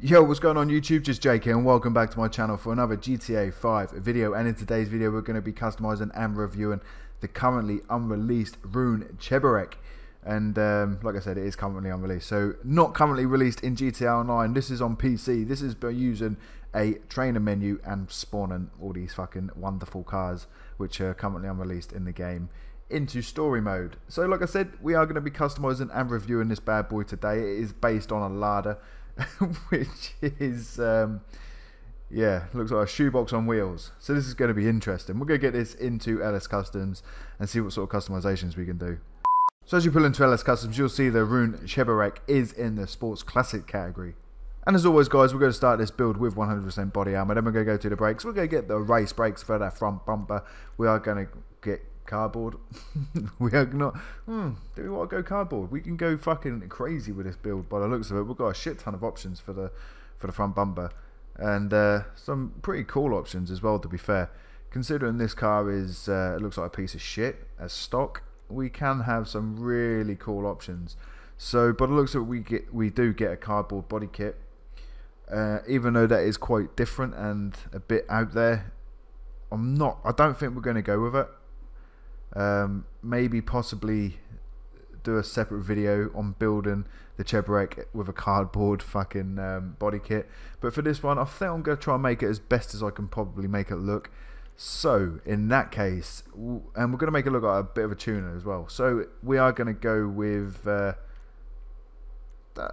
Yo, what's going on YouTube? Just Jake and welcome back to my channel for another GTA 5 video. And in today's video we're going to be customizing and reviewing the currently unreleased Rune Cheburek and um, like I said it is currently unreleased. So not currently released in GTA Online. This is on PC this is by using a trainer menu and spawning all these fucking wonderful cars which are currently unreleased in the game into story mode. So like I said we are going to be customizing and reviewing this bad boy today. It is based on a Lada which is um, yeah, looks like a shoebox on wheels. So this is going to be interesting. We're going to get this into LS Customs and see what sort of customizations we can do. So as you pull into LS Customs, you'll see the Rune Cheburek is in the Sports Classic category. And as always, guys, we're going to start this build with 100% body armor. Then we're going to go to the brakes. We're going to get the race brakes for that front bumper. We are going to get cardboard. we are not. Hmm, do we want to go cardboard? We can go fucking crazy with this build. By the looks of it, we've got a shit ton of options for the for the front bumper, and uh, some pretty cool options as well. To be fair, considering this car is uh, it looks like a piece of shit as stock, we can have some really cool options. So, by the looks of it, we get we do get a cardboard body kit. Uh, even though that is quite different and a bit out there, I'm not. I don't think we're going to go with it. Um, maybe possibly do a separate video on building the Cheburek with a cardboard fucking um, body kit. But for this one, I think I'm going to try and make it as best as I can probably make it look. So, in that case, and we're going to make it look like a bit of a tuner as well. So, we are going to go with uh, that.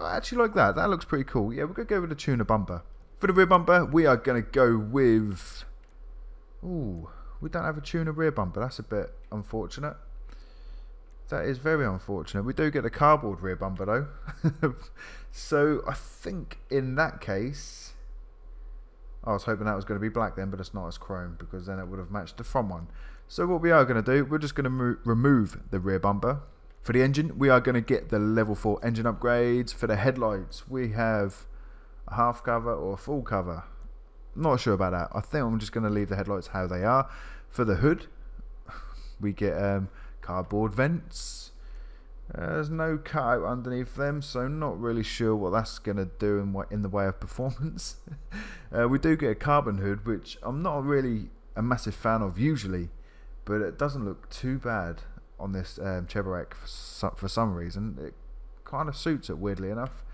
I actually like that. That looks pretty cool. Yeah, we're going to go with the tuner bumper. For the rear bumper, we are going to go with. Ooh, we don't have a tuner rear bumper. That's a bit unfortunate. That is very unfortunate. We do get a cardboard rear bumper though. so I think in that case, I was hoping that was going to be black then, but it's not as chrome because then it would have matched the front one. So what we are going to do, we're just going to remove the rear bumper. For the engine, we are going to get the level 4 engine upgrades. For the headlights, we have a half cover or a full cover. Not sure about that. I think I'm just going to leave the headlights how they are. For the hood, we get um, cardboard vents. Uh, there's no cutout underneath them, so not really sure what that's going to do in, in the way of performance. uh, we do get a carbon hood, which I'm not really a massive fan of usually, but it doesn't look too bad on this um, Cheburek for, for some reason. It kind of suits it, weirdly enough.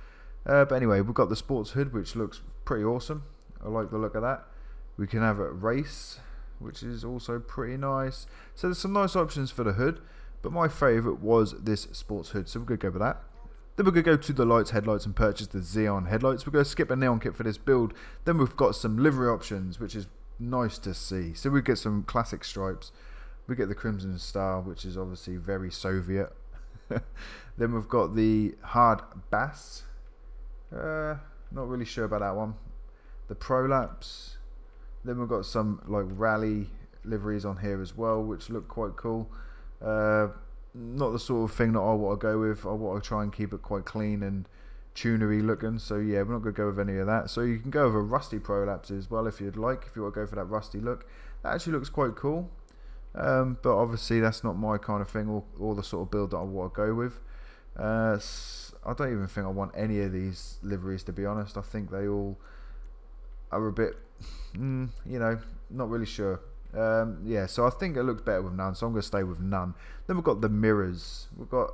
Uh, but anyway, we've got the sports hood, which looks pretty awesome. I like the look of that. We can have a race, which is also pretty nice. So there's some nice options for the hood, but my favourite was this sports hood, so we're going to go with that. Then we're going to go to the lights, headlights and purchase the Xenon headlights. We're going to skip a neon kit for this build. Then we've got some livery options, which is nice to see. So we get some classic stripes. We get the Crimson Star, which is obviously very Soviet. then we've got the hard bass. Uh, not really sure about that one the prolapse. Then we've got some like rally liveries on here as well, which look quite cool. Uh, not the sort of thing that I want to go with. I want to try and keep it quite clean and tunery looking. So yeah, we're not going to go with any of that. So you can go with a rusty prolapse as well if you'd like. If you want to go for that rusty look, that actually looks quite cool. Um, but obviously that's not my kind of thing or, or the sort of build that I want to go with. Uh, I don't even think I want any of these liveries to be honest. I think they all are a bit, mm, you know, not really sure. Um, yeah, so I think it looks better with none, so I'm going to stay with none. Then we've got the mirrors. We've got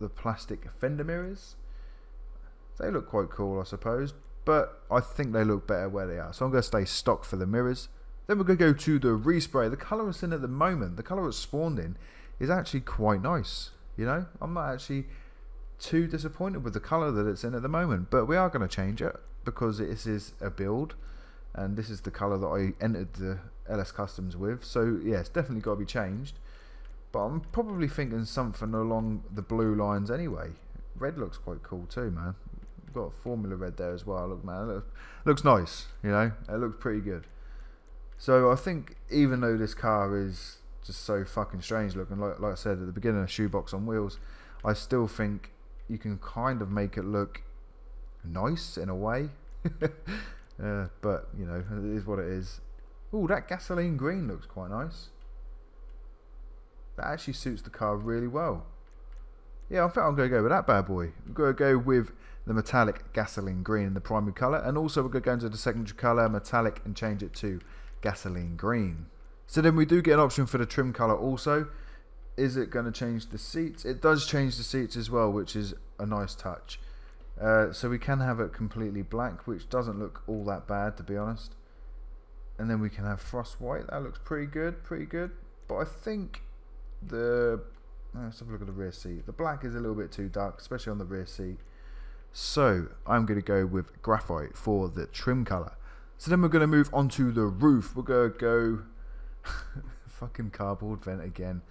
the plastic fender mirrors. They look quite cool, I suppose, but I think they look better where they are. So I'm going to stay stock for the mirrors. Then we're going to go to the respray. The colour it's in at the moment, the colour it's spawned in, is actually quite nice. You know, I'm not actually too disappointed with the colour that it's in at the moment, but we are going to change it because this is a build and this is the color that I entered the LS Customs with. So yeah it's definitely got to be changed but I'm probably thinking something along the blue lines anyway. Red looks quite cool too man. We've got formula red there as well. Look man looks, looks nice you know? It looks pretty good. So I think even though this car is just so fucking strange looking like, like I said at the beginning a shoebox on wheels I still think you can kind of make it look nice in a way Uh, but, you know, it is what it is. Oh, that gasoline green looks quite nice. That actually suits the car really well. Yeah, I think I'm going to go with that bad boy. I'm going to go with the metallic gasoline green in the primary colour. And also we're going to go into the secondary colour, metallic, and change it to gasoline green. So then we do get an option for the trim colour also. Is it going to change the seats? It does change the seats as well, which is a nice touch. Uh, so we can have it completely black, which doesn't look all that bad, to be honest. And then we can have frost white. That looks pretty good, pretty good. But I think the let's have a look at the rear seat. The black is a little bit too dark, especially on the rear seat. So I'm going to go with graphite for the trim color. So then we're going to move on to the roof. We're going to go fucking cardboard vent again.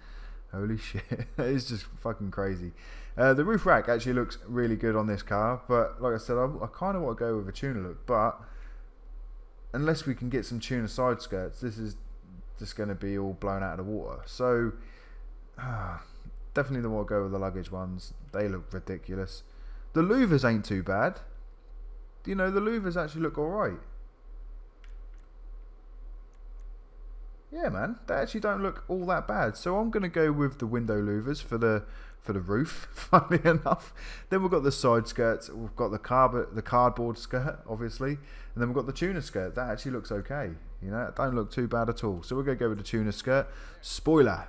Holy shit, it's just fucking crazy. Uh, the roof rack actually looks really good on this car, but like I said, I, I kind of want to go with a tuner look, but unless we can get some tuner side skirts, this is just going to be all blown out of the water. So, uh, definitely the more go with the luggage ones. They look ridiculous. The louvers ain't too bad. You know, the louvers actually look alright. Yeah, man, they actually don't look all that bad. So I'm going to go with the window louvers for the for the roof. Funny enough, then we've got the side skirts. We've got the carb the cardboard skirt, obviously, and then we've got the tuner skirt. That actually looks okay. You know, it don't look too bad at all. So we're going to go with the tuner skirt. Spoiler.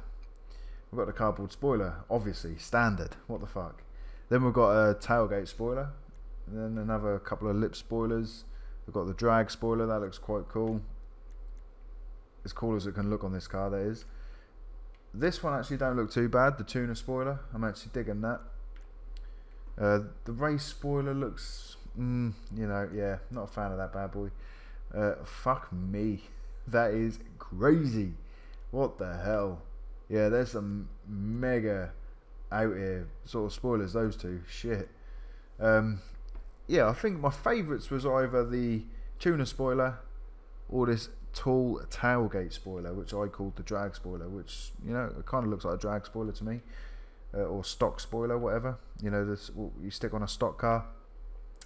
We've got the cardboard spoiler, obviously standard. What the fuck? Then we've got a tailgate spoiler, and then another couple of lip spoilers. We've got the drag spoiler. That looks quite cool as cool as it can look on this car that is. This one actually don't look too bad the tuner spoiler. I'm actually digging that. Uh, the race spoiler looks mm, you know yeah not a fan of that bad boy. Uh, fuck me. That is crazy. What the hell? Yeah there's some mega out here sort of spoilers those two. Shit. Um, yeah I think my favourites was either the tuner spoiler or this tall tailgate spoiler, which I called the drag spoiler, which you know it kind of looks like a drag spoiler to me, uh, or stock spoiler, whatever. You know, this you stick on a stock car,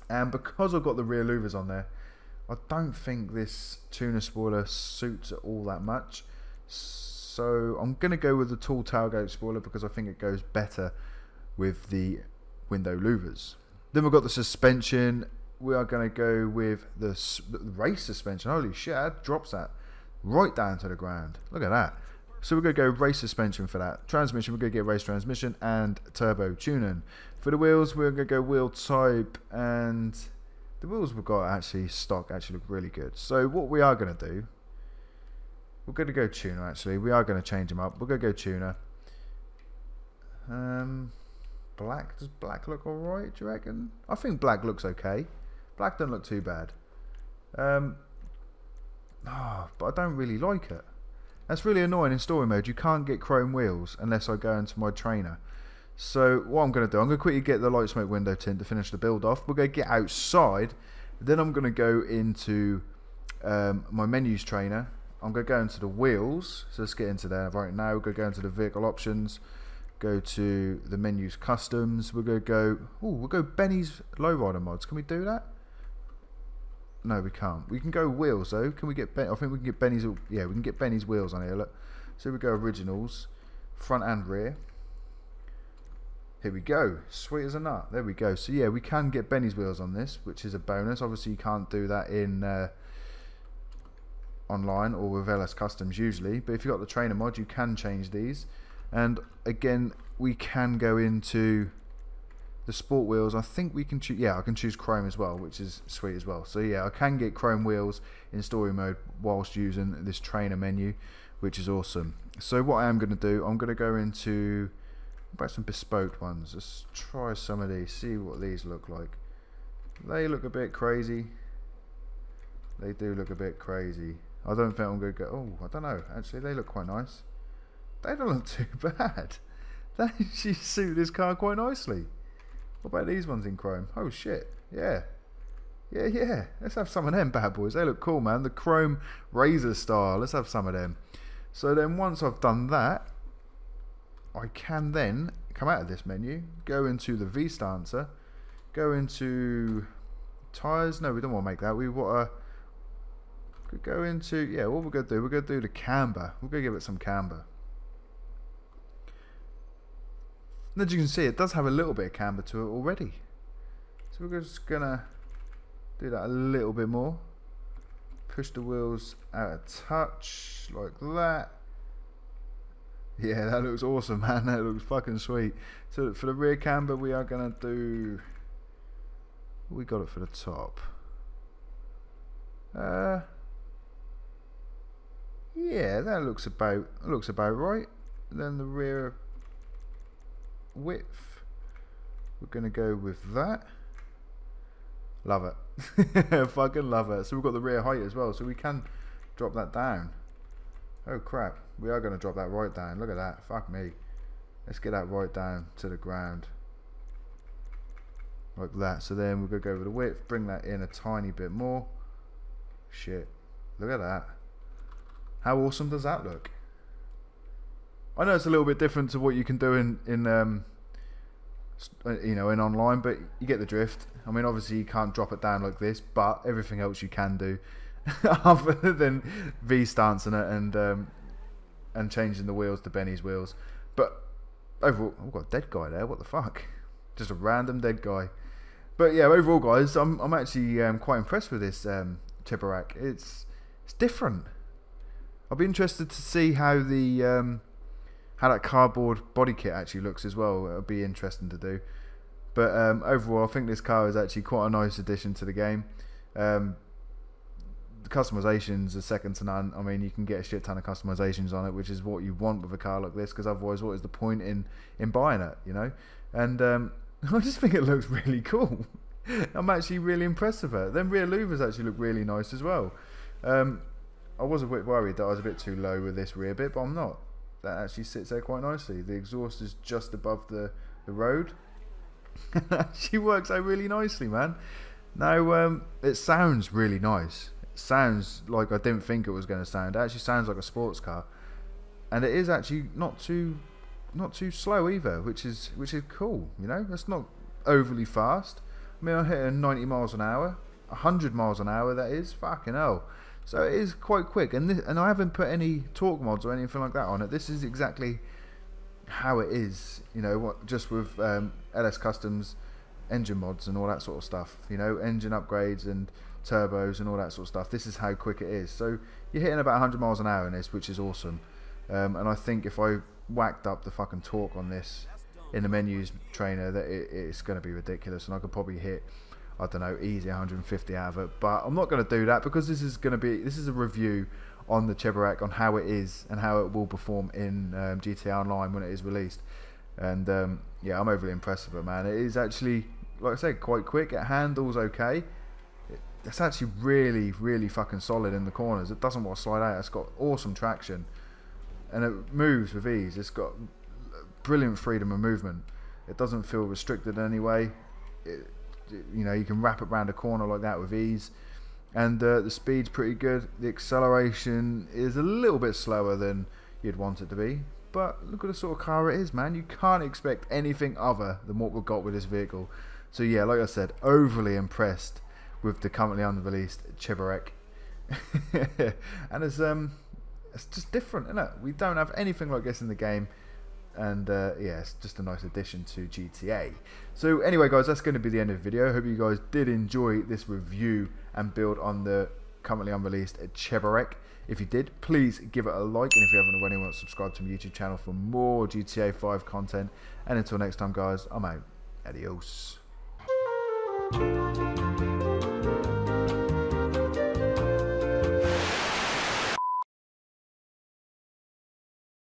and because I've got the rear louvers on there, I don't think this tuner spoiler suits it all that much. So I'm gonna go with the tall tailgate spoiler because I think it goes better with the window louvers. Then we've got the suspension we are going to go with the, race suspension. Holy shit, that drops that right down to the ground. Look at that. So we're going to go race suspension for that. Transmission, we're going to get race transmission and turbo tuning. For the wheels, we're going to go wheel type and the wheels we've got actually stock actually look really good. So what we are going to do, we're going to go tuner actually. We are going to change them up. We're going to go tuner. Um, black, does black look alright, do you reckon? I think black looks okay. Black doesn't look too bad. Um, oh, but I don't really like it. That's really annoying in story mode. You can't get chrome wheels unless I go into my trainer. So what I'm going to do, I'm going to quickly get the light smoke window tint to finish the build off. We're going to get outside. Then I'm going to go into um, my Menyoo trainer. I'm going to go into the wheels. So let's get into there right now. We're going to go into the vehicle options. Go to the Menyoo customs. We're going to go, oh, we'll go Benny's lowrider mods. Can we do that? No, we can't. We can go wheels though. Can we get? Ben I think we can get Benny's. Yeah, we can get Benny's wheels on here. Look. So we go originals, front and rear. Here we go. Sweet as a nut. There we go. So yeah, we can get Benny's wheels on this, which is a bonus. Obviously, you can't do that in uh, online or with LS Customs usually. But if you've got the trainer mod, you can change these. And again, we can go into the sport wheels. I think we can choose yeah I can choose chrome as well which is sweet as well. So yeah I can get chrome wheels in story mode whilst using this trainer menu which is awesome. So what I am going to do I'm going to go into about some bespoke ones. Let's try some of these see what these look like. They look a bit crazy. They do look a bit crazy. I don't think I'm going to go oh I don't know. Actually they look quite nice. They don't look too bad. They actually suit this car quite nicely what about these ones in chrome? Oh shit, yeah. Yeah, yeah. Let's have some of them bad boys. They look cool, man. The chrome razor style. Let's have some of them. So then once I've done that, I can then come out of this menu, go into the V stancer, go into tires. No, we don't want to make that. We want to go into, yeah, what we're going to do, we're going to do the camber. We're going to give it some camber. And as you can see, it does have a little bit of camber to it already. So we're just gonna do that a little bit more. Push the wheels out a touch, like that. Yeah, that looks awesome, man. That looks fucking sweet. So for the rear camber, we are gonna do. We got it for the top. Uh, yeah, that looks about looks about right. Then the rear width, we're gonna go with that. Love it, fucking love it. So we've got the rear height as well, so we can drop that down. Oh crap, we are gonna drop that right down. Look at that, fuck me. Let's get that right down to the ground like that. So then we're gonna go with the width, bring that in a tiny bit more. Shit, look at that. How awesome does that look? I know it's a little bit different to what you can do in in um, uh, you know in online, but you get the drift. I mean, obviously you can't drop it down like this, but everything else you can do, other than V stancing it and um, and changing the wheels to Benny's wheels. But overall, I've got a dead guy there. What the fuck? Just a random dead guy. But yeah, overall, guys, I'm I'm actually um, quite impressed with this um. It's it's different. I'll be interested to see how the um, how that cardboard body kit actually looks as well. It'll be interesting to do. But um, overall, I think this car is actually quite a nice addition to the game. Um, the customizations are second to none. I mean, you can get a shit ton of customizations on it, which is what you want with a car like this. Because otherwise, what is the point in in buying it? You know. And um, I just think it looks really cool. I'm actually really impressed with it. Then rear louvers actually look really nice as well. Um, I was a bit worried that I was a bit too low with this rear bit, but I'm not. That actually sits there quite nicely. The exhaust is just above the, the road. She works out really nicely, man. Now, um, it sounds really nice. It sounds like I didn't think it was going to sound. It actually sounds like a sports car. And it is actually not too not too slow either, which is which is cool, you know? It's not overly fast. I mean, I'm hitting 90 miles an hour, 100 miles an hour, that is. Fucking hell. So it is quite quick, and this, and I haven't put any torque mods or anything like that on it. This is exactly how it is, you know, what just with um, LS Customs engine mods and all that sort of stuff. You know, engine upgrades and turbos and all that sort of stuff. This is how quick it is. So you're hitting about 100 miles an hour in this, which is awesome. Um, and I think if I whacked up the fucking torque on this in the Menyoo trainer, that it, it's going to be ridiculous, and I could probably hit I don't know, easy 150 out of it. But I'm not going to do that because this is going to be this is a review on the Cheburek on how it is and how it will perform in um, GTA Online when it is released. And um, yeah, I'm overly impressed with it, man. It is actually, like I said, quite quick. It handles okay. It, it's actually really, really fucking solid in the corners. It doesn't want to slide out. It's got awesome traction, and it moves with ease. It's got brilliant freedom of movement. It doesn't feel restricted in any way. It, you know you can wrap it around a corner like that with ease. And uh, the speed's pretty good. The acceleration is a little bit slower than you'd want it to be. But look at the sort of car it is man. You can't expect anything other than what we've got with this vehicle. So yeah like I said overly impressed with the currently unreleased Cheburek and it's um it's just different isn't it? We don't have anything like this in the game and uh, yeah, it's just a nice addition to GTA. So anyway, guys, that's going to be the end of the video. Hope you guys did enjoy this review and build on the currently unreleased Cheburek. If you did, please give it a like, and if you haven't already, want to subscribe to my YouTube channel for more GTA 5 content. And until next time, guys, I'm out. Adios.